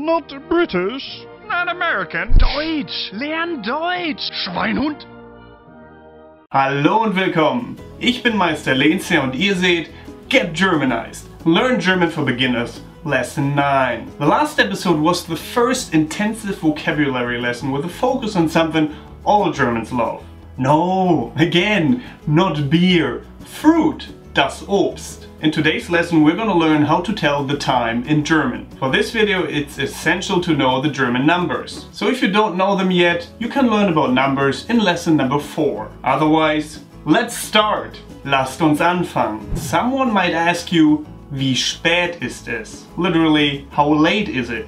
Not British. Not American. Deutsch. Lern Deutsch. Schweinhund. Hallo und willkommen. Ich bin Meister Lehnsherr und ihr seht Get Germanized. Learn German for Beginners. Lesson 9. The last episode was the first intensive vocabulary lesson with a focus on something all Germans love. No, again, not beer. Fruit. Das Obst. In today's lesson we're gonna learn how to tell the time in German. For this video it's essential to know the German numbers. So if you don't know them yet, you can learn about numbers in lesson number 4. Otherwise, let's start! Lasst uns anfangen. Someone might ask you, wie spät ist es? Literally, how late is it?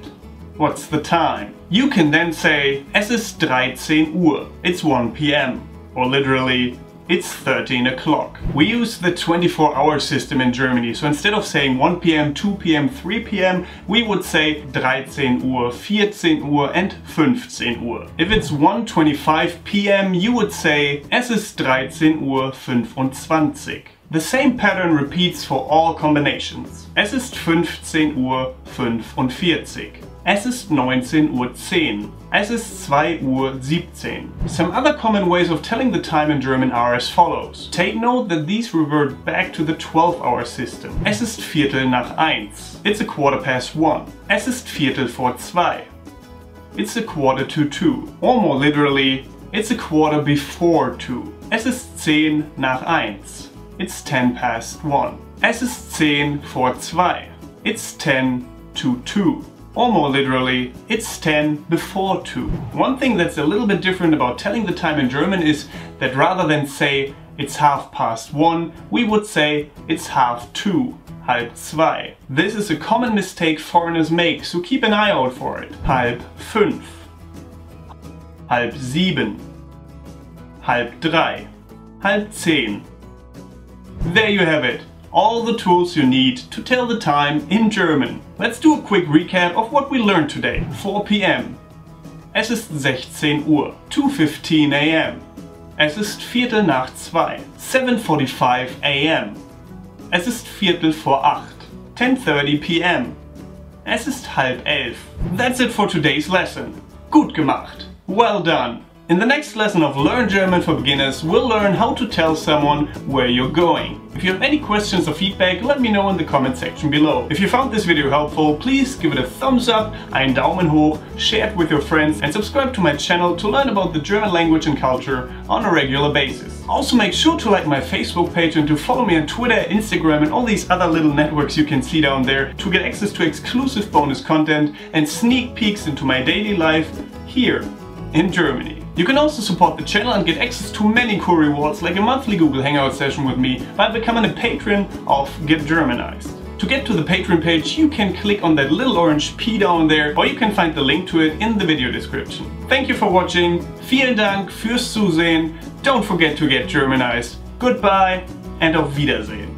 What's the time? You can then say, es ist 13 Uhr. It's 1 p.m. Or literally, it's 13 o'clock. We use the 24 hour system in Germany, so instead of saying 1 p.m., 2 p.m., 3 p.m., we would say 13 Uhr, 14 Uhr and 15 Uhr. If it's 1.25 p.m., you would say es ist 13 Uhr 25. The same pattern repeats for all combinations. Es ist 15 Uhr 45. Es ist 19 Uhr 10. Es ist 2 Uhr 17. Some other common ways of telling the time in German are as follows. Take note that these revert back to the 12-hour system. Es ist Viertel nach 1. It's a quarter past 1. Es ist Viertel vor 2. It's a quarter to 2. Or more literally, it's a quarter before 2. Es ist 10 nach 1. It's 10 past 1. Es ist 10 vor 2. It's 10 to 2. Or more literally, it's 10 before 2. One thing that's a little bit different about telling the time in German is that rather than say it's half past 1, we would say it's half 2, halb zwei. This is a common mistake foreigners make, so keep an eye out for it. Halb fünf, halb sieben, halb drei, halb zehn. There you have it all the tools you need to tell the time in German. Let's do a quick recap of what we learned today. 4 p.m. Es ist 16 Uhr. 2.15 a.m. Es ist Viertel nach 2. 7.45 a.m. Es ist Viertel vor 8. 10.30 p.m. Es ist halb elf. That's it for today's lesson. Gut gemacht. Well done. In the next lesson of Learn German for Beginners, we'll learn how to tell someone where you're going. If you have any questions or feedback, let me know in the comment section below. If you found this video helpful, please give it a thumbs up, einen Daumen hoch, share it with your friends and subscribe to my channel to learn about the German language and culture on a regular basis. Also make sure to like my Facebook page and to follow me on Twitter, Instagram and all these other little networks you can see down there to get access to exclusive bonus content and sneak peeks into my daily life here in Germany. You can also support the channel and get access to many cool rewards like a monthly Google Hangout session with me by becoming a patron of Get Germanized. To get to the Patreon page, you can click on that little orange P down there, or you can find the link to it in the video description. Thank you for watching, vielen Dank fürs Zusehen, don't forget to get Germanized, goodbye and auf Wiedersehen.